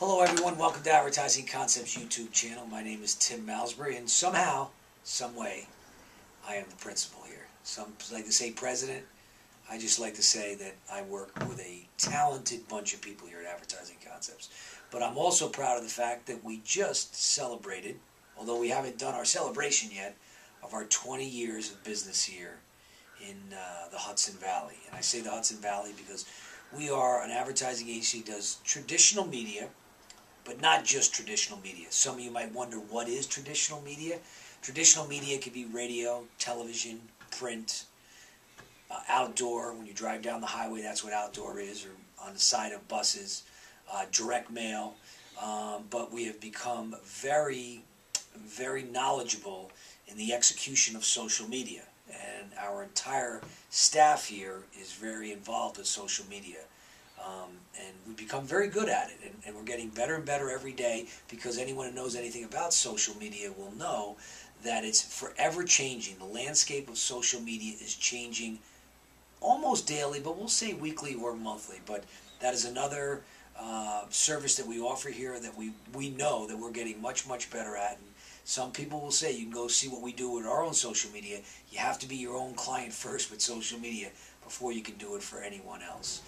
Hello, everyone. Welcome to Advertising Concepts YouTube channel. My name is Tim Malsbury, and somehow, some way, I am the principal here. Some like to say president. I just like to say that I work with a talented bunch of people here at Advertising Concepts. But I'm also proud of the fact that we just celebrated, although we haven't done our celebration yet, of our 20 years of business here in uh, the Hudson Valley. And I say the Hudson Valley because we are an advertising agency that does traditional media, but not just traditional media. Some of you might wonder what is traditional media. Traditional media could be radio, television, print, uh, outdoor. When you drive down the highway, that's what outdoor is, or on the side of buses, uh, direct mail. Um, but we have become very, very knowledgeable in the execution of social media. And our entire staff here is very involved with social media. Um, and we've become very good at it, and, and, we're getting better and better every day because anyone who knows anything about social media will know that it's forever changing. The landscape of social media is changing almost daily, but we'll say weekly or monthly. But that is another uh, service that we offer here that we, we know that we're getting much, much better at. And some people will say you can go see what we do with our own social media. You have to be your own client first with social media before you can do it for anyone else.